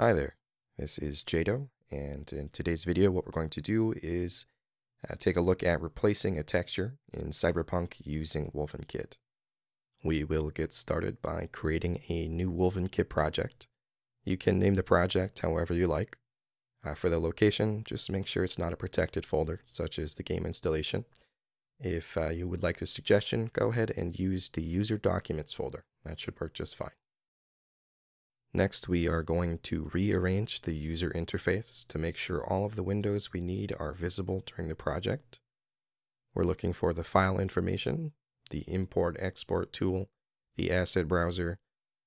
Hi there, this is Jado, and in today's video what we're going to do is uh, take a look at replacing a texture in Cyberpunk using WolvenKit. We will get started by creating a new WolvenKit project. You can name the project however you like. Uh, for the location, just make sure it's not a protected folder, such as the game installation. If uh, you would like a suggestion, go ahead and use the user documents folder. That should work just fine. Next, we are going to rearrange the user interface to make sure all of the windows we need are visible during the project. We're looking for the file information, the import-export tool, the asset browser,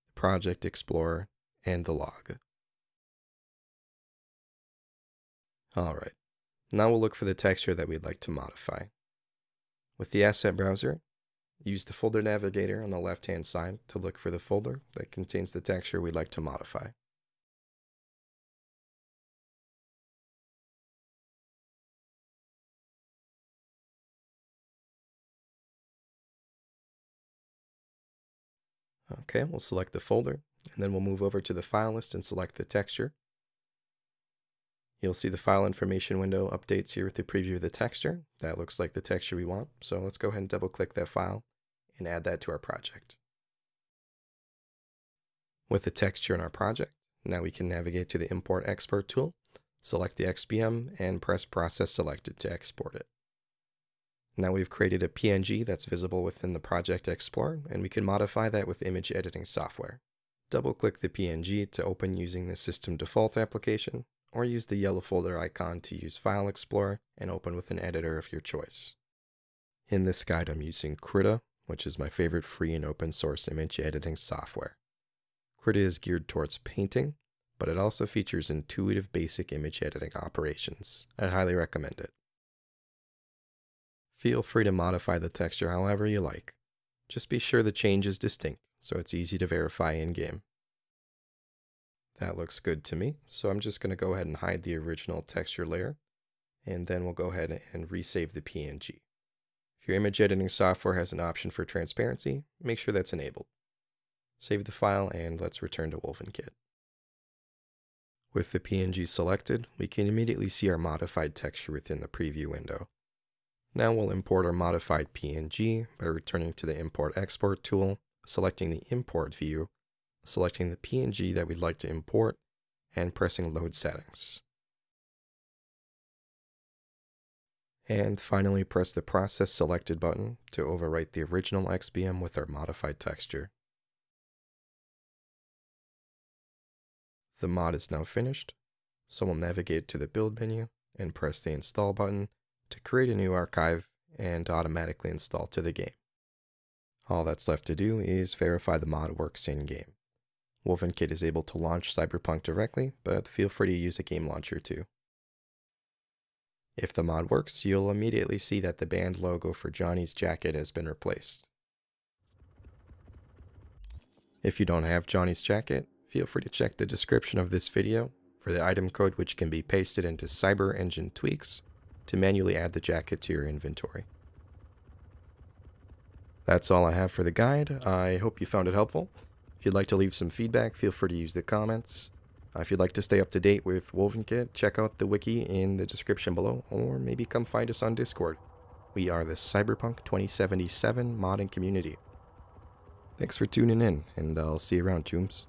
the project explorer, and the log. Alright, now we'll look for the texture that we'd like to modify. With the asset browser, Use the folder navigator on the left hand side to look for the folder that contains the texture we'd like to modify. Okay, we'll select the folder, and then we'll move over to the file list and select the texture. You'll see the file information window updates here with the preview of the texture. That looks like the texture we want, so let's go ahead and double click that file and add that to our project. With the texture in our project, now we can navigate to the Import Export tool, select the XBM, and press Process Selected to export it. Now we've created a PNG that's visible within the Project Explorer, and we can modify that with image editing software. Double-click the PNG to open using the System Default application, or use the yellow folder icon to use File Explorer and open with an editor of your choice. In this guide, I'm using Krita which is my favorite free and open source image editing software. Krita is geared towards painting, but it also features intuitive basic image editing operations. I highly recommend it. Feel free to modify the texture however you like. Just be sure the change is distinct, so it's easy to verify in-game. That looks good to me, so I'm just going to go ahead and hide the original texture layer, and then we'll go ahead and resave the PNG. If your image editing software has an option for transparency, make sure that's enabled. Save the file and let's return to WolvenKit. With the PNG selected, we can immediately see our modified texture within the preview window. Now we'll import our modified PNG by returning to the Import Export tool, selecting the Import view, selecting the PNG that we'd like to import, and pressing Load Settings. And finally press the Process Selected button to overwrite the original XBM with our modified texture. The mod is now finished, so we'll navigate to the Build menu and press the Install button to create a new archive and automatically install to the game. All that's left to do is verify the mod works in-game. WolvenKit is able to launch Cyberpunk directly, but feel free to use a game launcher too. If the mod works, you'll immediately see that the band logo for Johnny's jacket has been replaced. If you don't have Johnny's jacket, feel free to check the description of this video for the item code which can be pasted into Cyber Engine Tweaks to manually add the jacket to your inventory. That's all I have for the guide. I hope you found it helpful. If you'd like to leave some feedback, feel free to use the comments. Uh, if you'd like to stay up to date with WolvenKit, check out the wiki in the description below, or maybe come find us on Discord. We are the Cyberpunk 2077 modding community. Thanks for tuning in, and I'll see you around, Chooms.